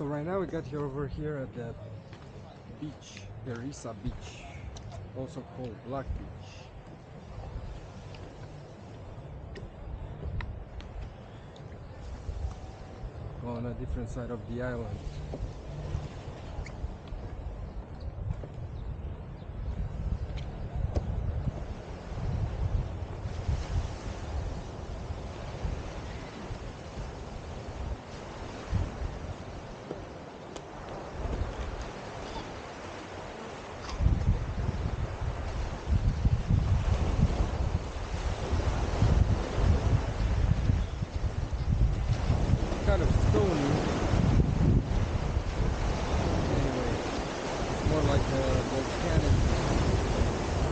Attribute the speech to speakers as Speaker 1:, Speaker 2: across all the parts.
Speaker 1: So right now we got here over here at the beach, Perissa Beach, also called Black Beach. On a different side of the island. Kind of stony. Anyway, it's more like a volcanic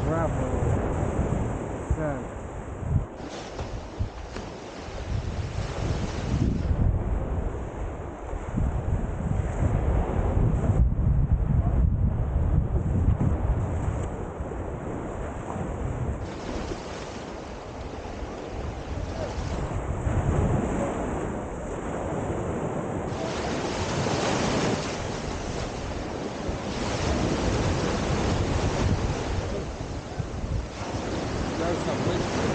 Speaker 1: gravel sand. some wisdom.